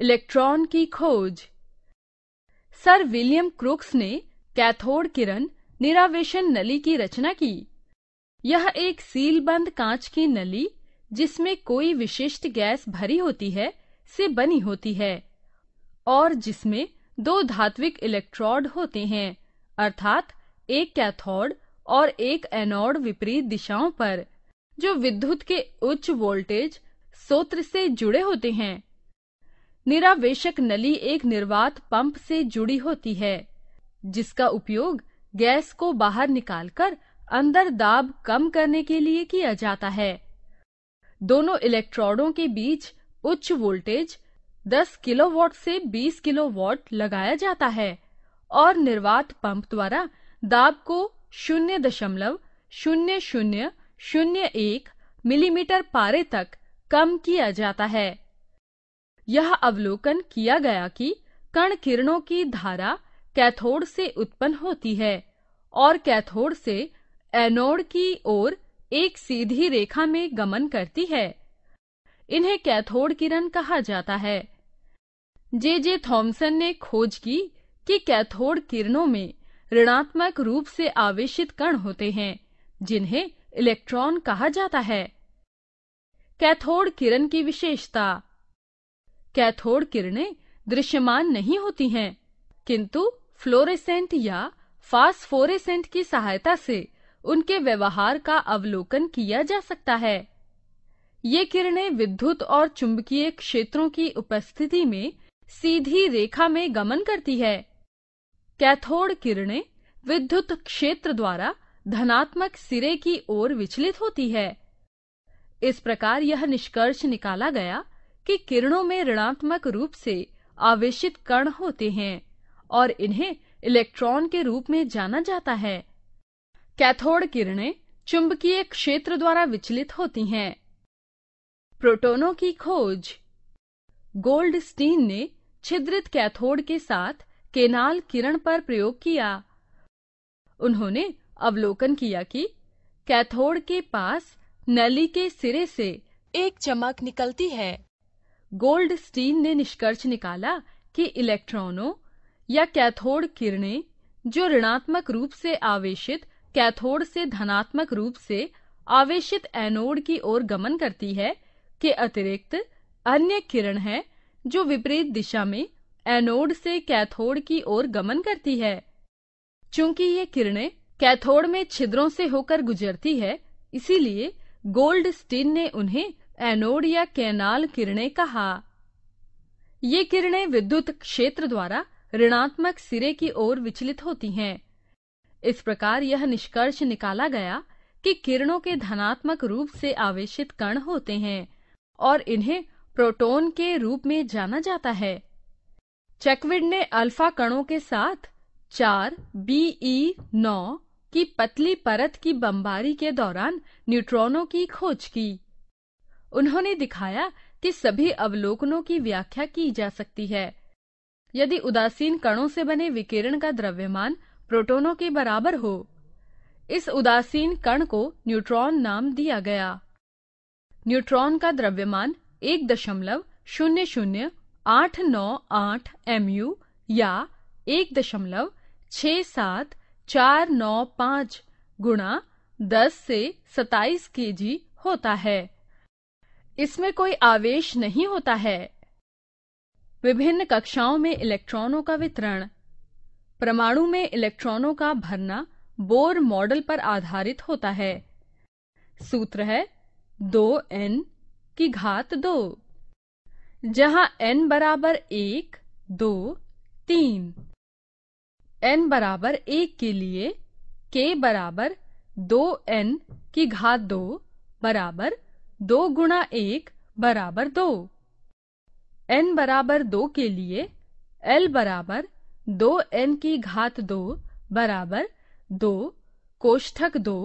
Electron की खोज। Sir William Crookes ने कैथोड किरण निरावेशन नली की रचना की। यह एक सीलबंद कांच की नली जिसमें कोई विशिष्ट गैस भरी होती है से बनी होती है और जिसमें दो धात्विक इलेक्ट्रोड होते हैं, अर्थात एक कैथोड और एक एनोड विपरीत दिशाओं पर, जो विद्युत के उच्च वोल्टेज स्रोत से जुड़े होते हैं। निरावेशक नली एक निर्वात पंप से जुड़ी होती है, जिसका उपयोग गैस को बाहर निकालकर अंदर दाब कम करने के लिए किया जाता है। दोनों इलेक्ट्रोडों के बीच उच्च वोल्टेज 10 किलोवाट से 20 किलोवाट लगाया जाता है और निर्वात पंप द्वारा दाब को शून्य दशमलव शून्य शून्य शून्य एक मिलीमीटर पारे तक कम किया जाता है। यह अवलोकन किया गया कि कण किरणों की धारा कैथोड से उत्पन्न होती है और कैथोड से एनोड की ओर एक सीधी रेखा में गमन करती है। इन्हें कैथोड किरण कहा जाता है। जे जे थॉमसन ने खोज की कि कैथोड किरणों में ऋणात्मक रूप से आवेशित कण होते हैं, जिन्हें इलेक्ट्रॉन कहा जाता है। कैथोड किरण की विशेषता कैथोड किरणें दृश्यमान नहीं होती हैं, किंतु फ्लोरेसेंट या फास्फोरेसेंट की सहायता से उनके व्यवहार का अवलोकन किया जा सकता है। ये किरणें विद्युत और चुंबकीय क्षेत्रों की उपस्थिति में सीधी रेखा में गमन करती है। कैथोड किरणें विद्युत क्षेत्र द्वारा धनात्मक सिरे की ओर विचलित होती है। इस प्रकार यह निष्कर्ष निकाला गया कि किरणों में ऋणात्मक रूप से आवेशित कण होते हैं और इन्हें इलेक्ट्रॉन के रूप में जाना जाता है। कैथोड किरणें चुंबकीय क्षेत्र द्वारा विचलित होती हैं। प्रोटोनों की खोज। गोल्डस्टीन ने छिद्रित कैथोड के साथ केनाल किरण पर प्रयोग किया। उन्होंने अवलोकन किया कि कैथोड के पास नली के सिरे से एक चमक निकलती है। गोल्डस्टीन ने निष्कर्ष निकाला कि इलेक्ट्रॉनों या कैथोड किरणें जो ऋणात्मक रूप से आवेशित, कैथोड से धनात्मक रूप से आवेशित एनोड की ओर गमन करती है, के अतिरिक्त अन्य किरण है जो विपरीत दिशा में एनोड से कैथोड की ओर गमन करती है। चूँकि ये किरणें कैथोड में छिद्रों से होकर गुजरती है, इसीलिए गोल्ड स्टीन ने उन्हें एनोड या कैनाल किरणें कहा। ये किरणें विद्युत क्षेत्र द्वारा ऋणात्मक सिरे की ओर विचलित होती हैं। इस प्रकार यह निष्कर्ष निकाला गया कि किरणों के धनात्मक रूप से आवेशित कण होते हैं और इन्हें प्रोटॉन के रूप में जाना जाता है। चेकविड ने अल्फ़ा कणों के साथ चार बीई नौ की पतली परत की बमबारी के दौरान न्यूट्रॉनों की खोज की। उन्होंने दिखाया कि सभी अवलोकनों की व्याख्या की जा सकती है। यदि उदासीन कणों से बने विकिरण का द्रव्यमान प्रोटोनों के बराबर हो, इस उदासीन कण को न्यूट्रॉन नाम दिया गया। न्यूट्रॉन का द्रव्यमान एक दशमलव शून्य शून्य आठ नौ आठ एम यू या एक दशमलव छ सात चार नौ पाँच गुणा दस से सताइस के जी होता है। इसमें कोई आवेश नहीं होता है। विभिन्न कक्षाओं में इलेक्ट्रॉनों का वितरण, परमाणु में इलेक्ट्रॉनों का भरना बोर मॉडल पर आधारित होता है। सूत्र है, दो एन की घात दो, जहाँ एन बराबर एक, दो, तीन। एन बराबर एक के लिए के बराबर दो एन की घात दो बराबर दो गुणा एक बराबर दो। एन बराबर दो के लिए एल बराबर दो एन की घात दो बराबर दो कोष्ठक दो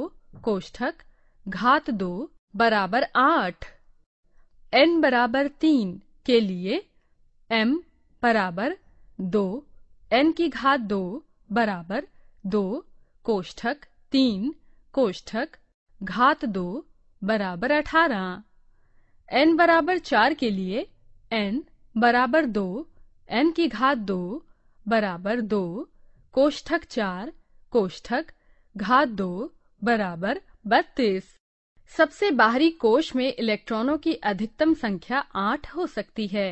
कोष्ठक घात दो बराबर आठ। एन बराबर तीन के लिए एम बराबर दो एन की घात दो बराबर दो कोष्ठक तीन कोष्ठक घात दो बराबर अठारह। एन बराबर चार के लिए एन बराबर दो एन की घात दो बराबर दो, कोष्ठक चार, कोष्ठक घात दो बराबर बत्तीस। सबसे बाहरी कोश में इलेक्ट्रॉनों की अधिकतम संख्या आठ हो सकती है।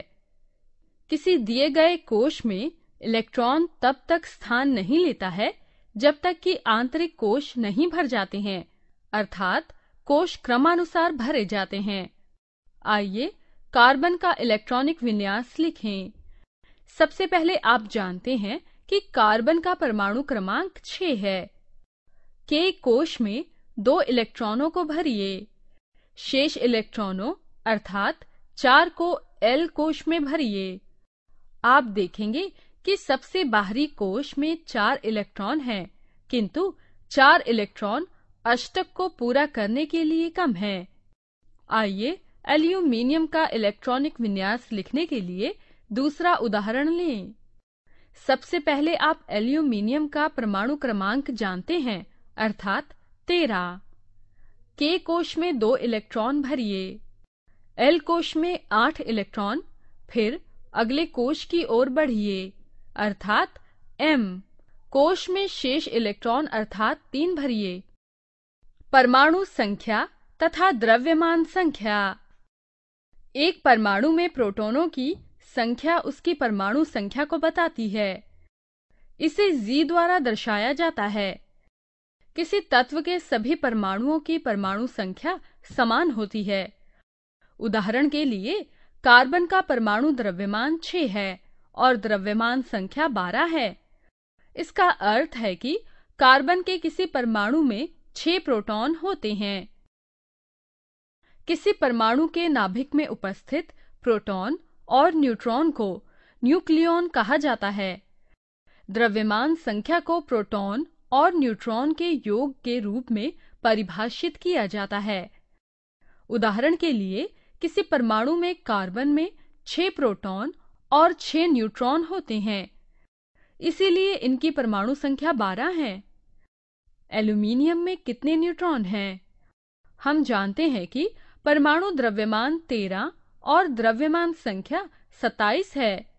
किसी दिए गए कोश में इलेक्ट्रॉन तब तक स्थान नहीं लेता है जब तक कि आंतरिक कोश नहीं भर जाते हैं। अर्थात कोश क्रमानुसार भरे जाते हैं। आइए कार्बन का इलेक्ट्रॉनिक विन्यास लिखें। सबसे पहले आप जानते हैं कि कार्बन का परमाणु क्रमांक 6 है। के कोश में दो इलेक्ट्रॉनों को भरिए। शेष इलेक्ट्रॉनों अर्थात चार को एल कोश में भरिए। आप देखेंगे कि सबसे बाहरी कोश में चार इलेक्ट्रॉन हैं, किंतु चार इलेक्ट्रॉन अष्टक को पूरा करने के लिए कम है। आइए एल्यूमिनियम का इलेक्ट्रॉनिक विन्यास लिखने के लिए दूसरा उदाहरण लें। सबसे पहले आप एल्यूमिनियम का परमाणु क्रमांक जानते हैं, अर्थात तेरह। के कोश में दो इलेक्ट्रॉन भरिए। एल कोश में आठ इलेक्ट्रॉन, फिर अगले कोश की ओर बढ़िए, अर्थात एम। कोश में शेष इलेक्ट्रॉन, अर्थात तीन भरिए। परमाणु संख्या तथा द्रव्यमान संख्या। एक परमाणु में प्रोटोनों की संख्या उसकी परमाणु संख्या को बताती है। इसे जी द्वारा दर्शाया जाता है। किसी तत्व के सभी परमाणुओं की परमाणु संख्या समान होती है। उदाहरण के लिए, कार्बन का परमाणु द्रव्यमान 6 है और द्रव्यमान संख्या 12 है। इसका अर्थ है कि कार्बन के किसी परमाणु में 6 प्रोटॉन होते हैं। किसी परमाणु के नाभिक में उपस्थित प्रोटॉन और न्यूट्रॉन को न्यूक्लियॉन कहा जाता है। द्रव्यमान संख्या को प्रोटॉन और न्यूट्रॉन के योग के रूप में परिभाषित किया जाता है। उदाहरण के लिए, किसी परमाणु में कार्बन में छह प्रोटॉन और छह न्यूट्रॉन होते हैं। इसीलिए इनकी परमाणु संख्या 12 है। एल्यूमिनियम में कितने न्यूट्रॉन हैं? हम जानते हैं कि परमाणु द्रव्यमान 13 और द्रव्यमान संख्या 27 है।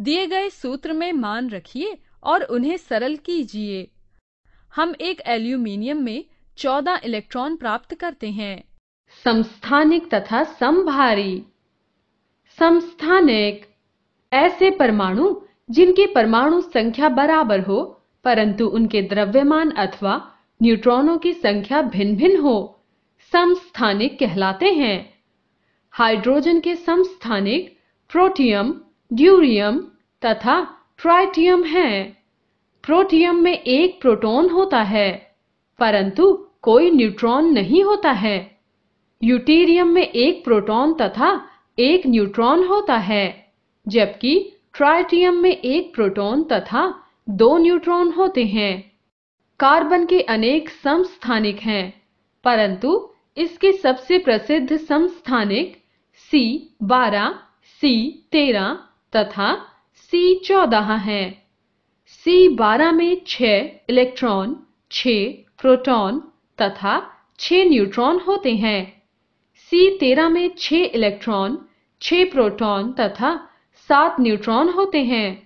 दिए गए सूत्र में मान रखिए और उन्हें सरल कीजिए। हम एक एल्यूमिनियम में 14 इलेक्ट्रॉन प्राप्त करते हैं। समस्थानिक तथा समभारी। समस्थानिक ऐसे परमाणु जिनकी परमाणु संख्या बराबर हो परंतु उनके द्रव्यमान अथवा न्यूट्रॉनों की संख्या भिन्न भिन्न हो, समस्थानिक कहलाते हैं। हाइड्रोजन के समस्थानिक प्रोटियम, ड्यूरियम तथा ट्राइटियम हैं। प्रोटियम में एक प्रोटॉन होता है, परंतु कोई न्यूट्रॉन नहीं होता है। यूटेरियम में एक प्रोटॉन तथा एक न्यूट्रॉन होता है, जबकि ट्राइटियम में एक प्रोटॉन तथा दो न्यूट्रॉन होते हैं। कार्बन के अनेक समस्थानिक हैं, परंतु इसके सबसे प्रसिद्ध समस्थानिक सी बारह सी तेरह तथा सी चौदह है। सी बारह में छह इलेक्ट्रॉन छ प्रोटॉन तथा छ न्यूट्रॉन होते हैं। सी तेरह में छह इलेक्ट्रॉन छ प्रोटॉन तथा सात न्यूट्रॉन होते हैं।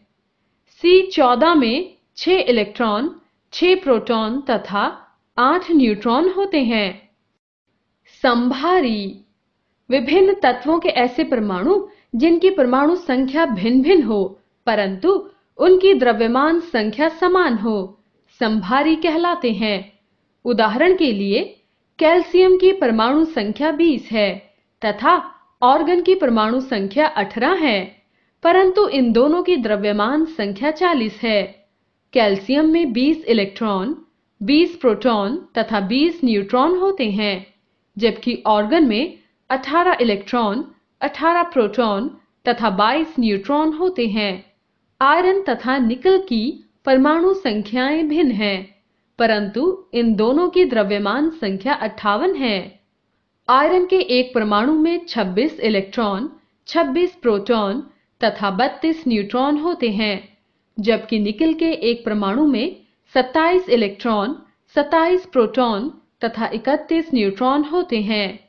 सी चौदह में छह इलेक्ट्रॉन छ प्रोटॉन तथा आठ न्यूट्रॉन होते हैं। संभारी विभिन्न तत्वों के ऐसे परमाणु जिनकी परमाणु संख्या भिन्न भिन्न हो, परंतु उनकी द्रव्यमान संख्या समान हो, संभारी कहलाते हैं। उदाहरण के लिए, कैल्शियम की परमाणु संख्या 20 है तथा ऑर्गन की परमाणु संख्या 18 है। परंतु इन दोनों की द्रव्यमान संख्या 40 है। कैल्शियम में 20 इलेक्ट्रॉन 20 प्रोटॉन तथा 20 न्यूट्रॉन होते हैं, जबकि ऑर्गन में 18 इलेक्ट्रॉन 18 प्रोटॉन तथा 22 न्यूट्रॉन होते हैं। आयरन तथा निकल की परमाणु संख्याएँ भिन्न हैं, परंतु इन दोनों की द्रव्यमान संख्या अट्ठावन है। आयरन के एक परमाणु में 26 इलेक्ट्रॉन 26 प्रोटॉन तथा 32 न्यूट्रॉन होते हैं, जबकि निकल के एक परमाणु में 27 इलेक्ट्रॉन 27 प्रोटॉन तथा 31 न्यूट्रॉन होते हैं।